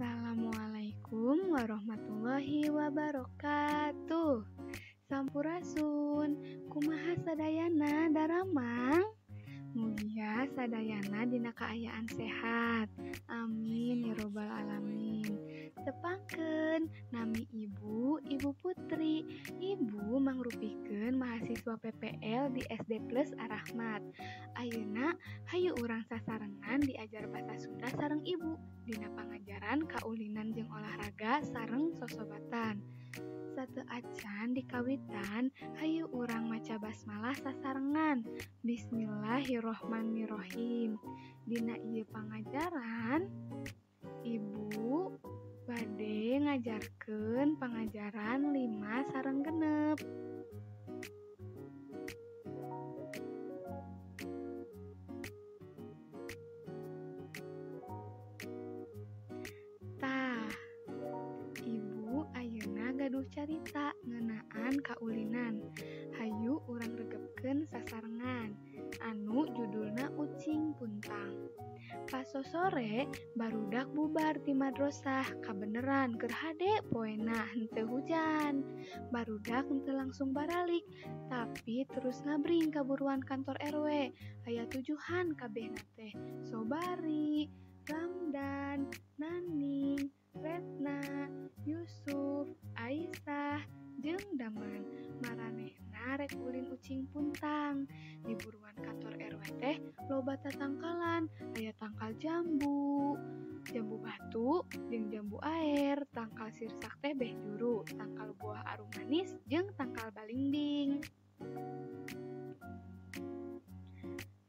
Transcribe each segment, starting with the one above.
Assalamualaikum warahmatullahi wabarakatuh. Sampurasun, kumaha sadayana daramang? Mugia sadayana dina kaayaan sehat. Amin ya robbal alamin. Tepangken nami ibu ibu putri. Ibu mangrupikeun mahasiswa PPL di SD plus Arahmat. Ayeuna Hayu urang sasarengan diajar bahasa Sunda sareng ibu. Dina pangajaran Kaulinan jeung olahraga sareng sosobatan. Satu acan di kawitan Hayu urang maca basmalah sasarengan. Bismillahirrohmanirrohim. Dina ieu pangajaran ibu bade ngajarkeun pangajaran 5 sareng genep. tiluh carita ngenaan kaulinan. Hayu urang regepken sasarengan. Anu judulna ucing puntang. Paso sore barudak bubar di madrasah kabeneran gerhade poena hente hujan. Barudak hente langsung baralik tapi terus ngabring kaburuan kantor RW ayah tujuhan kabeh nate sobari Ramdan, Nani, Retna, Yusuf, Aisyah, jeung Daman, maranehna rek ulin ucing puntang. Di buruan kantor RW teh loba tatangkalan, aya tangkal jambu, jambu batu, jeung jambu air, tangkal sirsak teh beh juru, tangkal buah arum manis, jeung tangkal balingding.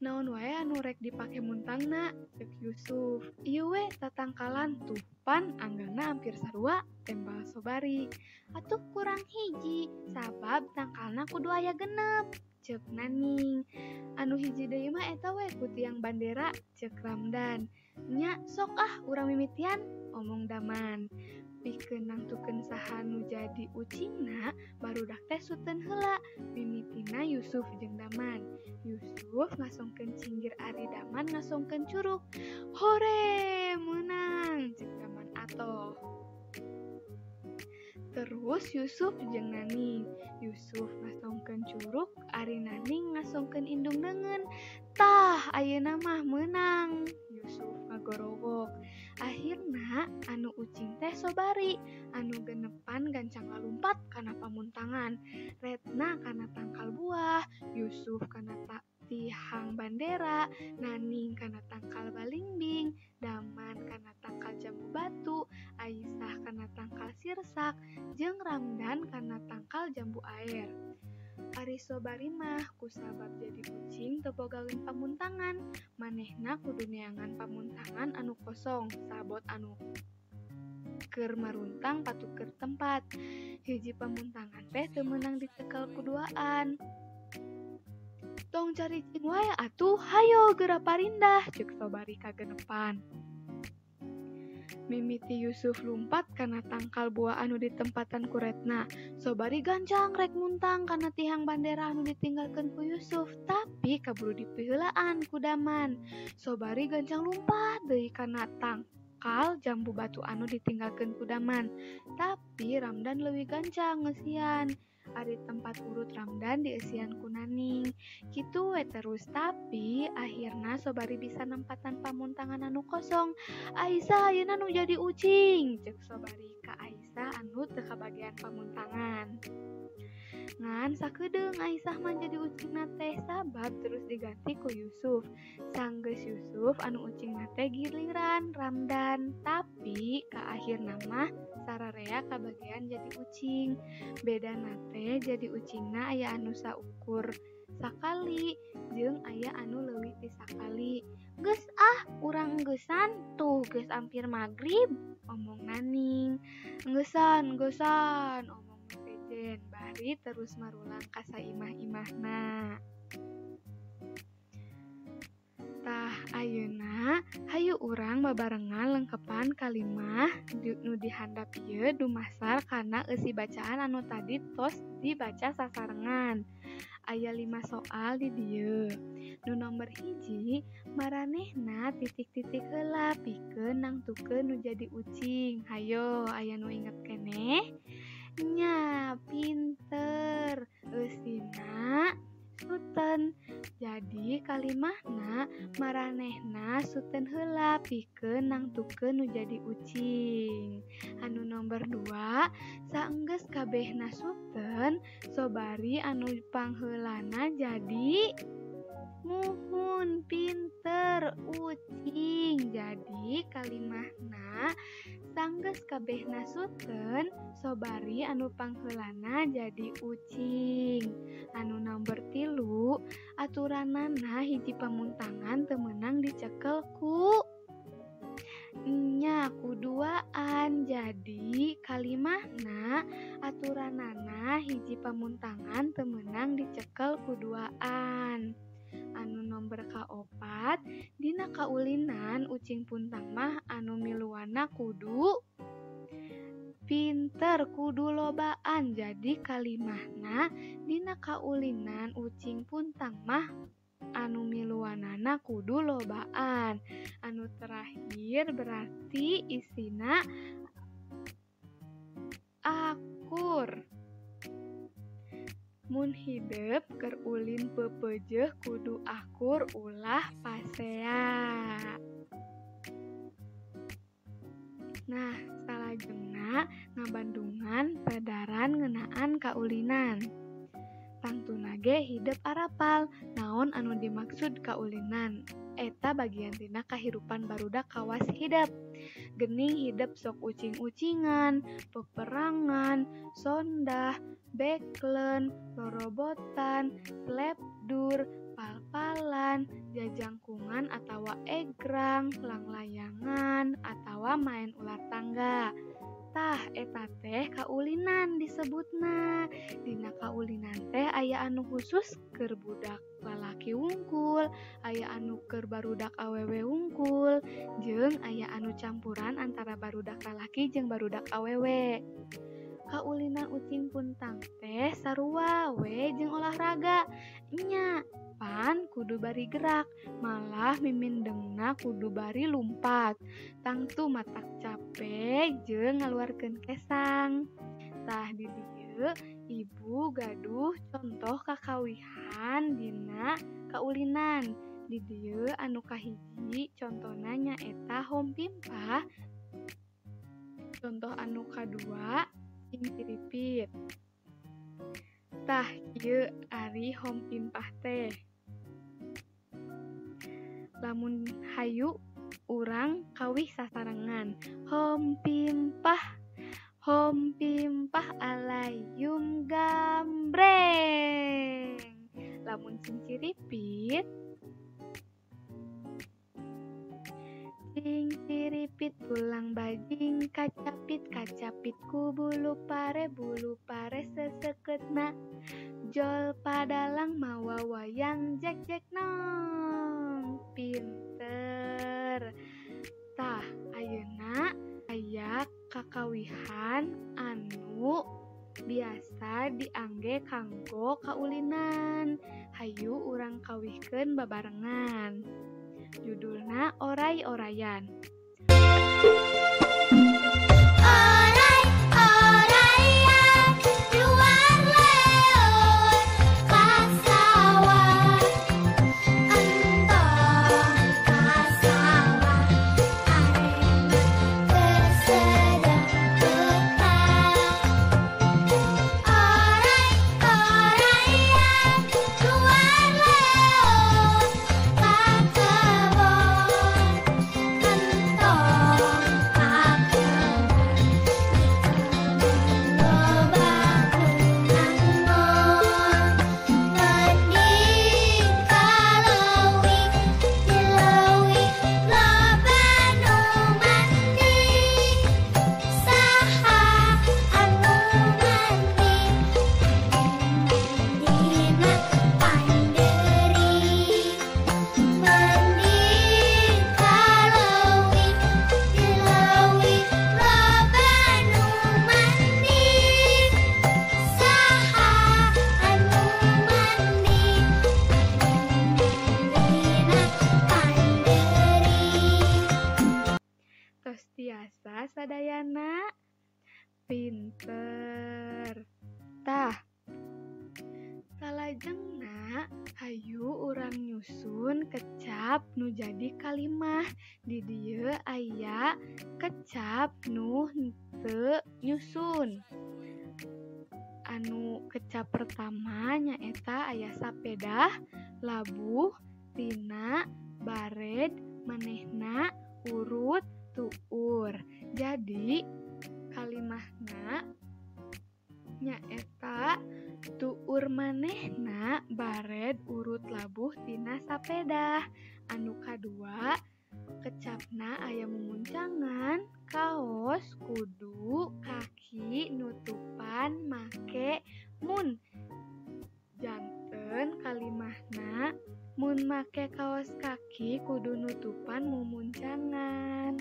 naon wae anu rek dipake muntangna cek Yusuf ieu we tatangkalan tuh pan anggangna hampir sarua tembal sobari. Atuh kurang hiji sabab tangkalna kudu aya genep cek naning. Anu hiji deui mah eta we ku tiang bandera cek Ramdan. Nya sok ah urang mimitian omong daman. Pikeun nangtukeun saha nu jadi ucingna barudak teh suten heula mimitina Yusuf jeung Daman. Yusuf ngasongkeun cinggir ari Daman ngasongkeun curug. Hore menang cek Yudhoyono. Terus Yusuf jenganing Yusuf ngasongkeun curug ning ngasongkeun indung dengen tah ayeuna mah menang Yusuf ngagorowok akhirna anu ucing teh sobari anu genepan gancang ngalumpat kana pamuntangan. Retna kana tangkal buah Yusuf kana tak seperti hang bandera, naning karena tangkal Balingding, daman karena tangkal Jambu batu, Aisyah karena tangkal sirsak, jeung Ramdan karena tangkal jambu air. Ari sobarimah kusabab jadi kucing tepogalin pamuntangan, manehna kudu neangan pamuntangan anu kosong, sabot anu ker maruntang patuker tempat. Hiji pamuntangan teh temenang ditekal keduaan tong cari jeng atuh hayo gerak parindah cek sobari kagenepan mimiti Yusuf lumpat karena tangkal buah anu di tempatan kuretna. Sobari gancang rek muntang karena tihang bandera anu ditinggalkan ku Yusuf tapi kaburu dipihelaan kudaman sobari gancang lumpat dari karena tangkal bakal jambu batu anu ditinggalkan kudaman tapi Ramdan lebih gancang ngesian. Ari tempat urut Ramdan di esian kunaning gitu we terus tapi akhirnya sobari bisa nempat tanpa muntangan anu kosong. Aisyah ayeuna nu jadi ucing. Cek sobari ka Aisyah anu teu bagian pamuntangan. ngan sakdeng Aisah jadi ucing nate sabab terus diganti ku Yusuf. Sangges Yusuf anu ucing nate giliran Ramdan. Tapi ke akhir nama sararea kebagian jadi ucing. Beda nate jadi ucingna aya anu saukur sakali jeung ayah anu lebih sakali. Ges ah kurang gesan tuh ges hampir magrib omong naning. Gesan gesan omong Den Bari terus marulang kasa imah-imahna. Tah ayeuna hayu urang babarengan lengkepan kalimah nu dihandap ieu dumasar karena eusi bacaan anu tadi tos dibaca sasarengan. Aya lima soal di dieu. Nu nomor hiji maranehna titik-titik heula pikeun nang tukeun nu jadi ucing. Hayo aya nu inget keneh. Nyap Jadi kalimahna maranehna Suten heula pikeun nangtukeun nu jadi ucing. Anu nomor 2, saenggeus kabehna Suten, sobari anu pangheulana jadi muhun pinter ucing. Jadi kalimahna sanggges kabeh nasuten sobari anu panghelana jadi ucing anu nomor tilu aturanana hiji pamuntangan temenang dicekelku nya kuduaan. Jadi kalimahna aturanana hiji pamuntangan temenang dicekel kuduaan. anu nomor kaopat Dina kaulinan ucing puntang mah anu miluana kudu pinter kudu lobaan. Jadi kalimahna Dina kaulinan ucing puntang mah anu miluanana kudu lobaan. Anu terakhir berarti isina akur. Mun hidup kerulin pepejeh kudu akur ulah pasea. Nah, salajengna ngabandungan pedaran ngenaan kaulinan. Pantunage hidup arapal, naon anu dimaksud kaulinan. Eta bagian tina kahirupan barudak kawas hidup. Gening hidup sok ucing-ucingan, peperangan, sondah, beklen lorobotan lepdur pal-palan jajangkungan atau egrang langlayangan atau main ular tangga. Tah eta teh kaulinan disebutna. Dina kaulinan teh aya anu khusus keur budak lalaki wungkul aya anu keur barudak awewe wungkul jeung aya anu campuran antara barudak lalaki jeung barudak awewe kaulinan ucing puntang teh sarua we jeung olahraga. Nya pan kudu bari gerak malah mimindengna kudu bari lumpat. Tangtu matak capek jeung ngaluarkeun kesang. Tah di dieu ibu gaduh contoh kakawihan dina kaulinan. Di dieu anu kahiji contohna nyaeta hompimpah contoh anu kadua sing ciripit tah ieu ari hompimpah teh. Lamun hayu urang kawih sasarengan. Hom pimpah hom pimpah alayum gambreng. Lamun sing ciripit bajing siripit pulang bajing kacapit kacapit ku bulu pare bulu pare seseketna jol padalang mawa wayang jek jek nong pinter. Tah ayeuna aya kakawihan anu biasa diangge kanggo kaulinan. Hayu urang kawihkeun babarengan. Judulnya Orai Orayan. susun kecap nu jadi kalimah. Di dia aya kecap nu te nyusun. Anu kecap pertama nyaeta ayah sapeda labuh tina bared manehna urut tuur. Jadi kalimahna nyaeta tuur manehna baret urut labuh tina sapeda anu kadua kecapna ayam memuncangan kaos kudu kaki nutupan make mun. Janten kalimahna mun make kaos kaki kudu nutupan memuncangan.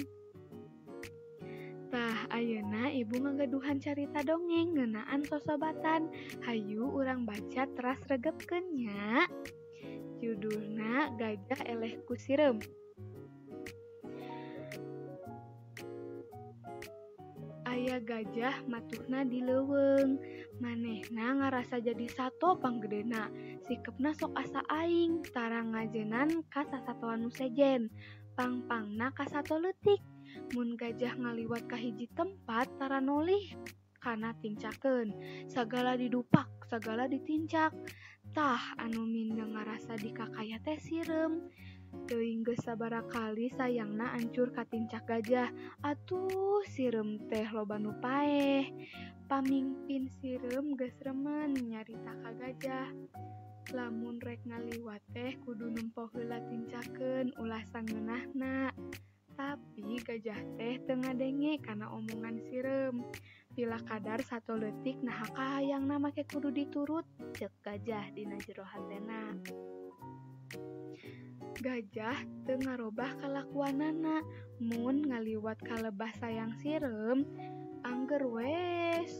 Ayeuna ibu ngagaduhan carita dongeng ngenaan sosobatan. Hayu urang baca teras regepkenya judulna gajah Eleh sirem Aya gajah matuhna di leuweung. manehna ngarasa jadi sato panggedena. Sikepna sok asa aing. Tarang ngajenan ka sasatuan nusejen pangpangna ka satu letik Mun gajah ngaliwat ke hiji tempat tara nolih karena tincaken segala didupak segala ditincak,tah anu mindeng ngerasa di kakaya teh sirem. Teingge sabara kali sayangna ancur katincak gajah. Atuh sirem teh loba nu paeh. Pamingpin sirem geus remen nyarita ka gajah. Lamun rek ngaliwat teh kudu nempo heula tincakeun ulah sangeunahna. Tapi gajah teh tengah denge karena omongan sirem. Pila kadar satu letik nah yang nama ke kudu diturut cek gajah dina jero hatena. Gajah tengah robah kalakuanana mun ngaliwat kalebah sayang sirem angger we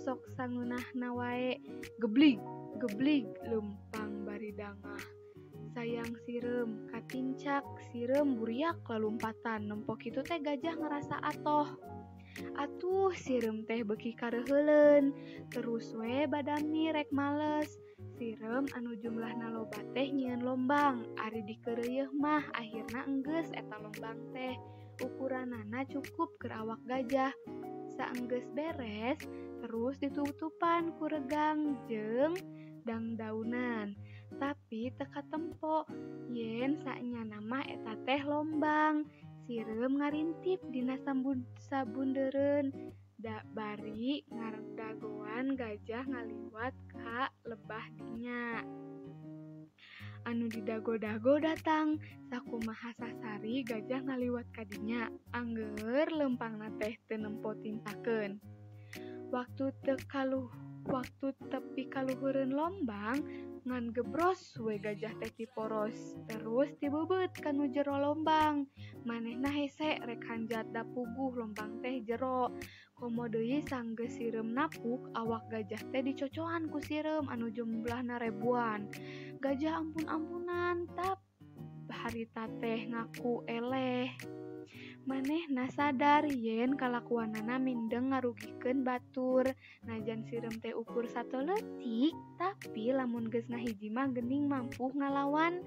sok sangunah nawae geblig geblig lempang baridangah. sayang sirem katincak sirem buriak lalumpatan nempok itu teh gajah ngerasa atoh. Atuh sirem teh beki karehelen terus we badami rek males. Sirem anu jumlah naloba teh nyian lombang. Ari dikereyeh mah akhirnya engges eta lombang teh. Ukuran nana cukup keur awak gajah. Saengges beres terus ditutupan kuregang jeng dang daunan. tapi teka tempo. Yen saknya nama eta teh lombang sirem ngarintip dina sambun sabunderen da bari ngardagoan gajah ngaliwat ka lebah dinya. Anu didago-dago datang saku Mahasasari gajah ngaliwat kadinya Angger lempang teh tenempo tintaken waktu tekaluh waktu tepi kaluhuren lombang ngan gebros we gajah teti poros terus dibebet kanu jero lombang. Manehna hese rek hanjat da puguh lombang teh jero. Komo deui sangge sirem napuk awak gajah teh dicocoan ku sirem anu jumlahna ribuan gajah ampun ampunan tap harita teh ngaku eleh. manehna sadar yen kalakuanana mindeng ngarugikeun batur. Najan sirem teh ukur satu letik tapi lamun geus ngahiji mah gening mampu ngalawan.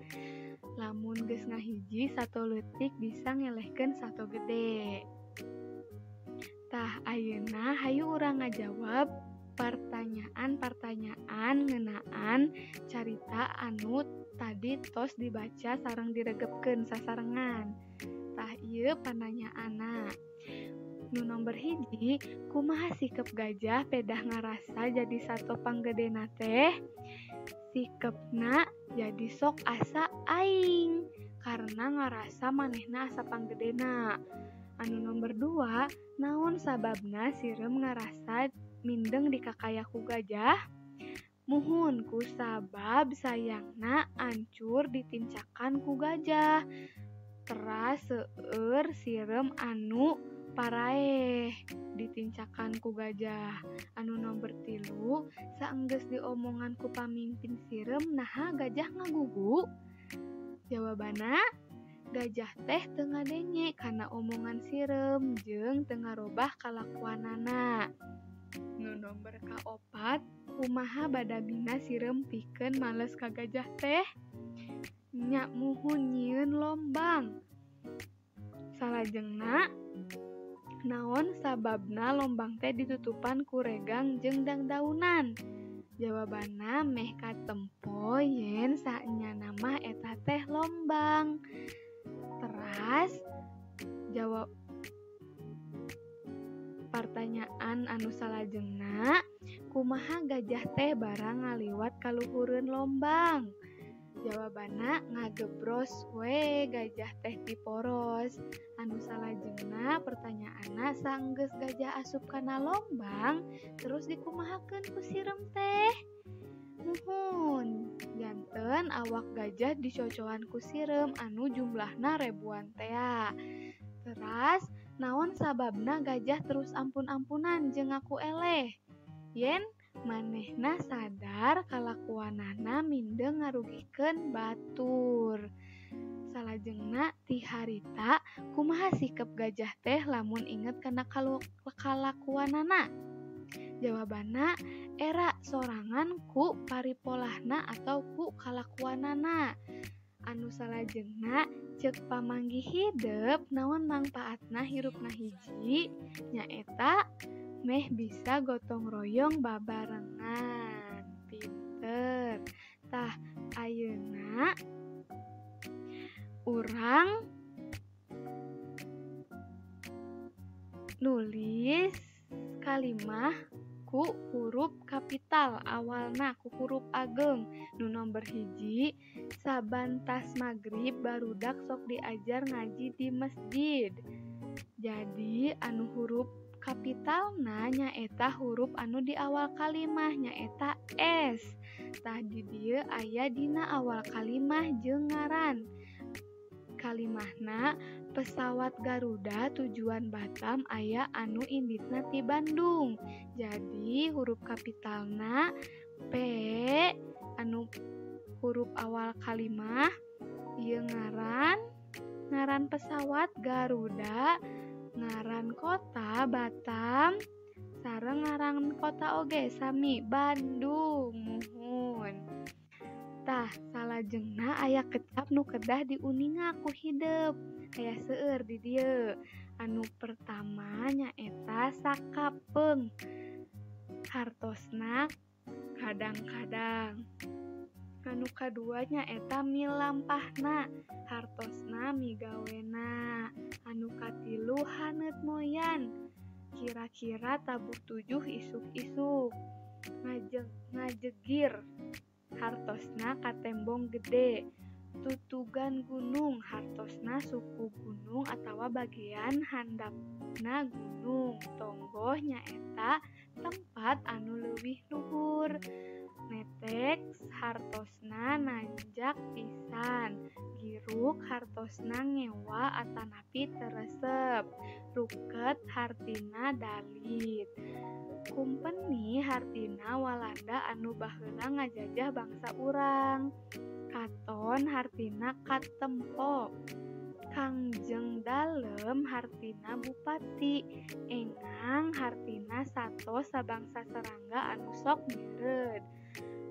Lamun geus ngahiji satu letik bisa ngelehkeun satu gede. Tah ayeuna hayu urang ngajawab pertanyaan-pertanyaan ngenaan carita anut tadi tos dibaca sarang diregepkeun sasarengan. tah ieu pananyaanna anak nu nomor hiji kumaha sikap gajah pedah ngarasa jadi satu panggedena teh? Sikepna jadi sok asa aing karena ngarasa manehna asa panggedena anu nomor 2 naon sababna sirem ngarasa mindeng di kakayaku gajah? Muhunku sabab sayangna ancur ditincakan ku gajah. keras seueur sirem anu paraeh ditincakan ku gajah. Anu nomor tilu saenggeus diomongan ku pamimpin sirem naha gajah ngagugu. Jawabana gajah teh tengah denye karena omongan sirem jeng tengah robah kalakuanana. Nu nomor kaopat kumaha badabina sirem pikeun males ka gajah teh? nya muhun nyieun lombang salajengna naon sababna lombang teh ditutupan kuregang jeung dangdaunan? Jawabana meh katempo yen saknya nama eta teh lombang. Teras jawab pertanyaan anu salajengna kumaha gajah teh barang ngaliwat kaluhureun lombang? Jawabana ngagebros we gajah teh diporos. Anu salah jengna pertanyaan sangges gajah asup kana lombang terus dikumahakan kusirem teh. Muhun, janten awak gajah dicocoan kusirem anu jumlahna ribuan tea. Teras, naon sababna gajah terus ampun-ampunan jeng aku eleh. Yen manehna sadar kalakuanana mindeng ngarugikeun batur. Salajengna ti harita kumaha sikap gajah teh lamun inget kana kalakuanana jawabana era sorangan ku paripolahna atau ku kalakuanana anu salajengna cek pamanggi hidup naon manfaatna hirupna hiji nyaeta meh bisa gotong royong babarengan. Pinter. Tah ayeuna. Urang nulis kalimah ku huruf kapital awalna ku huruf ageng. Nu nomor hiji saban tas maghrib barudak sok diajar ngaji di masjid. Jadi anu huruf kapital nyaeta huruf anu di awal kalimah nyaeta S. Tadi dia aya dina awal kalimah jeung ngaran. Kalimahna pesawat Garuda tujuan Batam aya anu inditna ti Bandung. Jadi huruf kapitalna P anu huruf awal kalimah ieu ngaran ngaran pesawat Garuda ngaran kota Batam sareng ngaran kota oge sami Bandung. Muhun tah salajengna aya kecap nu kedah diuninga ku hidup aya seueur di dieu. Anu pertama nyaeta sakapeung hartosna kadang-kadang. Anu kaduanya eta milampahna. Hartosna migawena anukatilu hanet moyan. Kira-kira tabuk tujuh isuk-isuk. Ngajeg ngajegir. Hartosna katembong gede. Tutugan gunung. Hartosna suku gunung atau bagian handapna gunung. Tonggoh nyaeta tempat anu leuwih luhur. Netek hartosna nanjak pisan. Giruk hartosna ngewa atanapi teresep. Ruket hartina dalit. Kumpeni hartina Walanda anu baheula ngajajah bangsa urang. Katon hartina katempo. Kangjeng dalem hartina bupati. Engang hartina sato sabangsa serangga anu sok nyeureud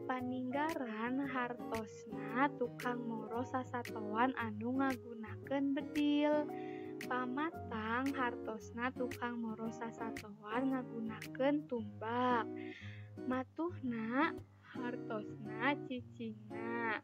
paninggaran hartosna tukang moro sasatoan anu ngagunakeun bedil. Pamatang hartosna tukang moro sasatoan ngagunakeun tumbak. Matuhna hartosna cicingna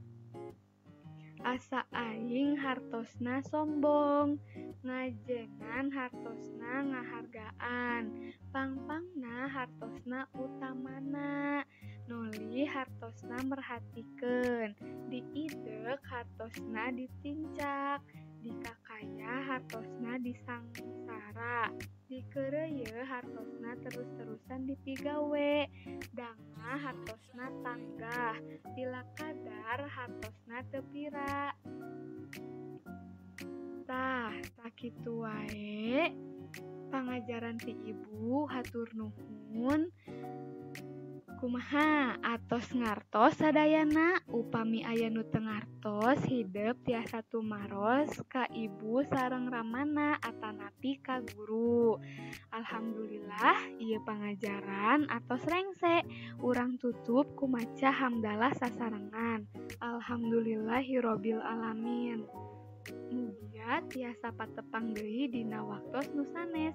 asa aing hartosna sombong ngajengan hartosna ngahargaan. Pangpangna hartosna utamana nuli hartosna merhatikeun diidek hartosna ditincak dikakaya hartosna disangsara dikereye hartosna terus-terusan dipigawe danga hartosna tanggah bila kadar hartosna tepira. Tah sakitu wae. Pangajaran ti ibu hatur nuhun. kumaha? Atos ngartos sadayana upami ayanu tengartos hidup tiasa tumaros ka ibu sareng ramana atanapi ka guru. Alhamdulillah ia pengajaran atos rengse. Urang tutup kumaca hamdalah sasarangan Alhamdulillahirobbil alamin. Mugia tiasa patepang deui Dina waktu nusanes.